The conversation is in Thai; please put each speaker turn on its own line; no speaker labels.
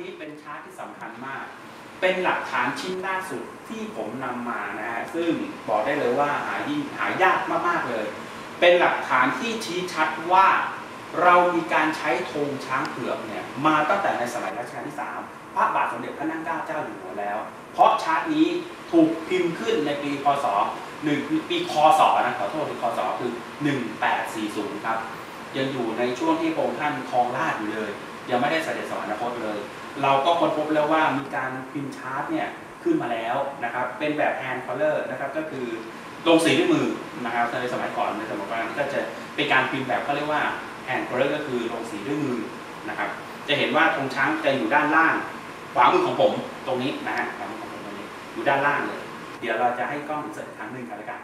นี้เป็นชาร์ตที่สำคัญมาก เป็นหลักฐานชิ้นล่าสุดที่ผมนำมานะฮะซึ่งบอกได้เลยว่าหายิ่งหายากมากๆเลย เป็นหลักฐานที่ชี้ชัดว่าเรามีการใช้ธงช้างเผือกเนี่ยมาตั้งแต่ในสมัยรัชกาลที่ 3 พระบาทสมเด็จพระนั่งเกล้าเจ้าอยู่หัวแล้ว เพราะชาร์ตนี้ถูกพิมพ์ขึ้นในปีพศหนึ่งปีคศนะขอโทษปีคศคือ 1840 ครับ ยังอยู่ในช่วงที่พระองค์ท่านครองราชย์อยู่เลย ยังไม่ได้เสด็จสวรรคตเลย เราก็ค้นพบแล้วว่ามีการพิมพ์ชาร์ตเนี่ยขึ้นมาแล้วนะครับเป็นแบบ hand color นะครับก็คือลงสีด้วยมือนะครับในสมัยก่อนในสมัยโบราณก็จะเป็นการพิมพ์แบบเขาเรียกว่า hand color ก็คือลงสีด้วยมือนะครับจะเห็นว่าธงช้างจะอยู่ด้านล่างขวามือของผมตรงนี้นะฮะขวามือของผมตรงนี้อยู่ด้านล่างเลย เดี๋ยวเราจะให้กล้อง insert อีกครั้งหนึ่งกันแล้วกัน